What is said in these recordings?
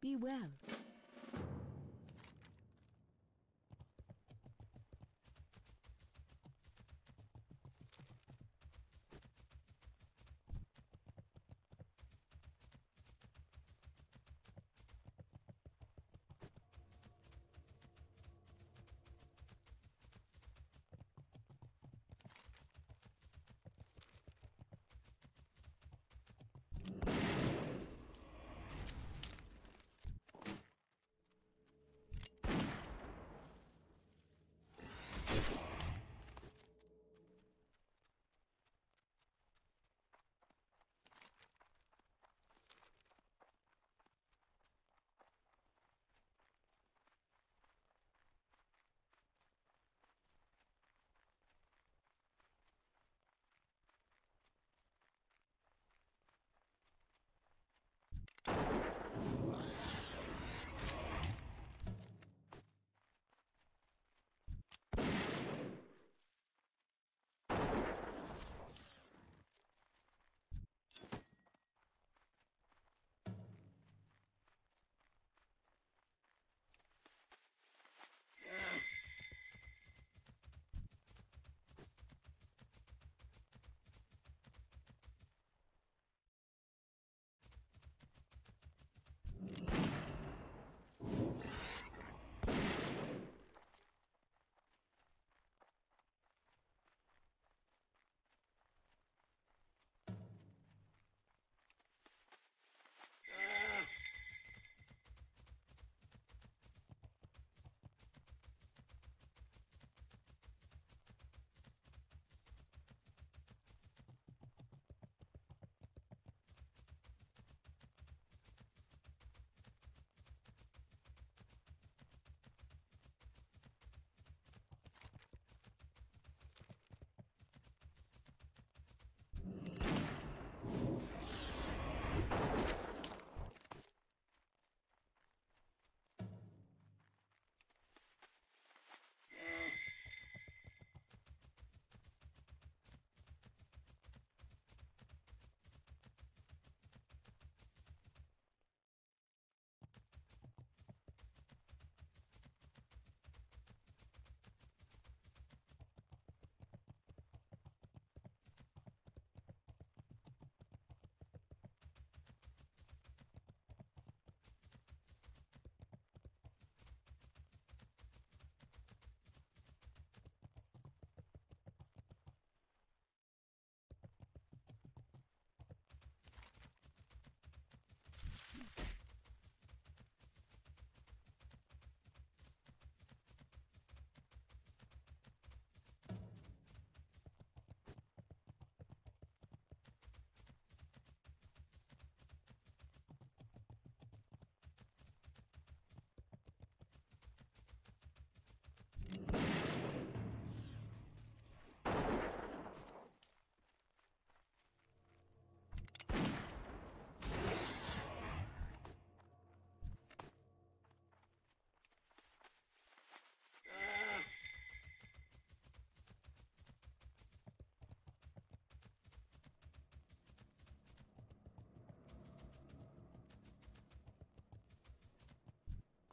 Be well.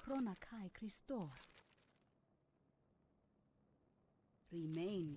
Chronakai Christor. Remain